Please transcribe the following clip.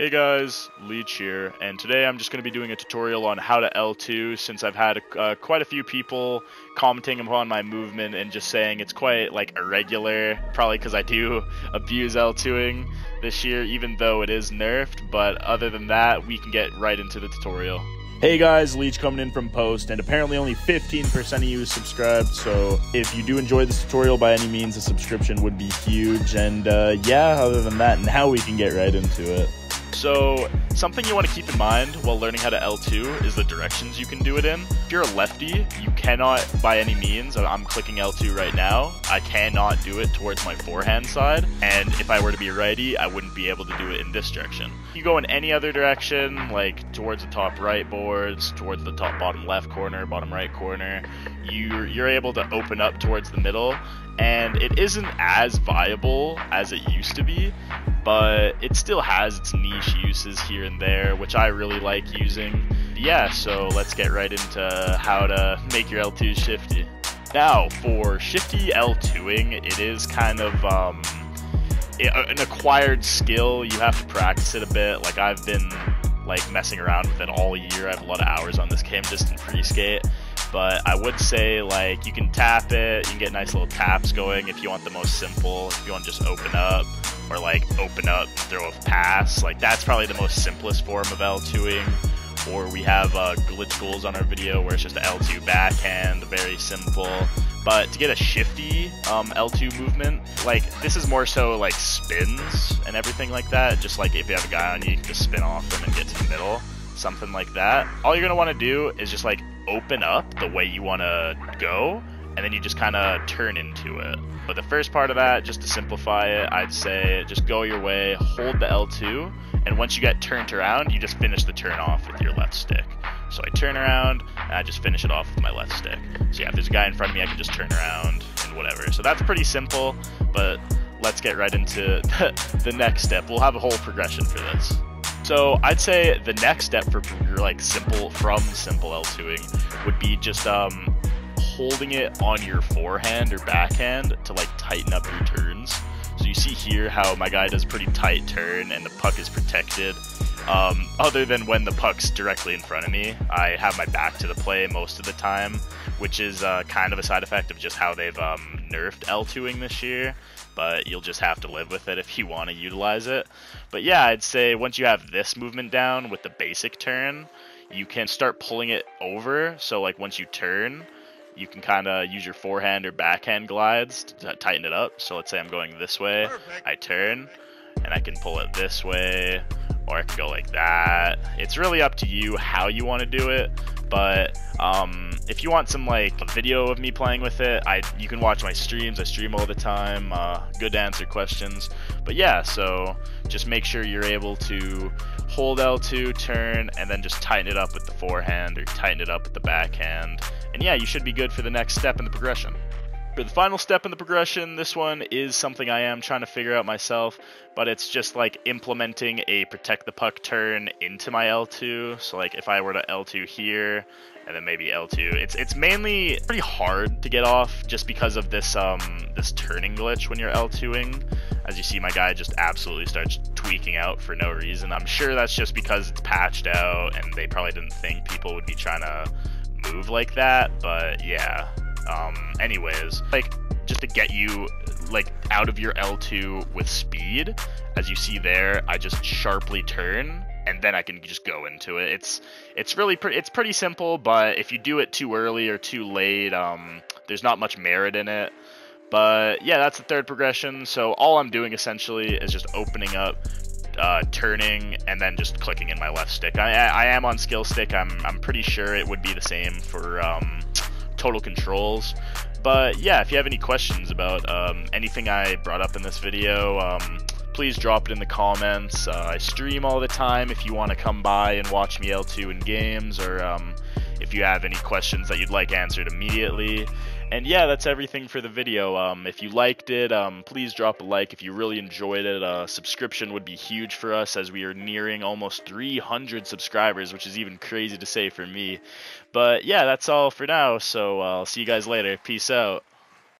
Hey guys, Leech here, and today I'm just going to be doing a tutorial on how to L2 since I've had uh, quite a few people commenting upon my movement and just saying it's quite like irregular, probably because I do abuse L2ing this year even though it is nerfed, but other than that, we can get right into the tutorial. Hey guys, Leech coming in from Post, and apparently only 15% of you subscribed, so if you do enjoy this tutorial by any means, a subscription would be huge, and uh, yeah, other than that, now we can get right into it. So, something you want to keep in mind while learning how to L2 is the directions you can do it in. If you're a lefty, you cannot, by any means, I'm clicking L2 right now, I cannot do it towards my forehand side, and if I were to be righty, I wouldn't be able to do it in this direction. You go in any other direction, like towards the top right boards, towards the top bottom left corner, bottom right corner, you're, you're able to open up towards the middle, and it isn't as viable as it used to be, but it still has its niche uses here and there, which I really like using. Yeah, so let's get right into how to make your L2 shifty. Now, for shifty L2ing, it is kind of um, an acquired skill. You have to practice it a bit. Like I've been like messing around with it all year. I have a lot of hours on this game just in free skate. But I would say like you can tap it, you can get nice little taps going if you want the most simple. If you want to just open up, or like open up, throw a pass. Like that's probably the most simplest form of L2ing. Or we have uh, glitch goals on our video where it's just an L2 backhand, very simple. But to get a shifty um, L2 movement, like this is more so like spins and everything like that. Just like if you have a guy on you, you can just spin off them and get to the middle, something like that. All you're gonna want to do is just like open up the way you want to go, and then you just kind of turn into it. But the first part of that, just to simplify it, I'd say just go your way, hold the L2, and once you get turned around, you just finish the turn off with your left stick. So I turn around, and I just finish it off with my left stick. So yeah, if there's a guy in front of me, I can just turn around and whatever. So that's pretty simple, but let's get right into the, the next step. We'll have a whole progression for this. So I'd say the next step for like simple from simple L2ing would be just um, holding it on your forehand or backhand to like tighten up your turns. So you see here how my guy does pretty tight turn and the puck is protected. Um, other than when the puck's directly in front of me, I have my back to the play most of the time, which is uh, kind of a side effect of just how they've um, nerfed L2ing this year. But you'll just have to live with it if you want to utilize it. But yeah, I'd say once you have this movement down with the basic turn, you can start pulling it over. So like once you turn, you can kind of use your forehand or backhand glides to tighten it up. So let's say I'm going this way, Perfect. I turn, and I can pull it this way, or I can go like that. It's really up to you how you want to do it, but um, if you want some like video of me playing with it, I you can watch my streams. I stream all the time. Uh, good to answer questions. But yeah, so just make sure you're able to hold L2, turn, and then just tighten it up with the forehand or tighten it up with the backhand. And yeah, you should be good for the next step in the progression. For the final step in the progression, this one is something I am trying to figure out myself, but it's just like implementing a protect the puck turn into my L2. So like if I were to L2 here, and then maybe L2, it's it's mainly pretty hard to get off just because of this um this turning glitch when you're L2ing. As you see, my guy just absolutely starts tweaking out for no reason. I'm sure that's just because it's patched out, and they probably didn't think people would be trying to move like that, but yeah. Um, anyways, like, just to get you, like, out of your L2 with speed, as you see there, I just sharply turn, and then I can just go into it. It's it's really pretty it's pretty simple, but if you do it too early or too late, um, there's not much merit in it. But yeah, that's the third progression. So all I'm doing essentially is just opening up, uh, turning, and then just clicking in my left stick. I, I am on skill stick. I'm, I'm pretty sure it would be the same for um, total controls. But yeah, if you have any questions about um, anything I brought up in this video, um, please drop it in the comments. Uh, I stream all the time if you want to come by and watch me L2 in games, or um, if you have any questions that you'd like answered immediately. And yeah, that's everything for the video. Um, if you liked it, um, please drop a like. If you really enjoyed it, a subscription would be huge for us as we are nearing almost 300 subscribers, which is even crazy to say for me. But yeah, that's all for now. So uh, I'll see you guys later. Peace out.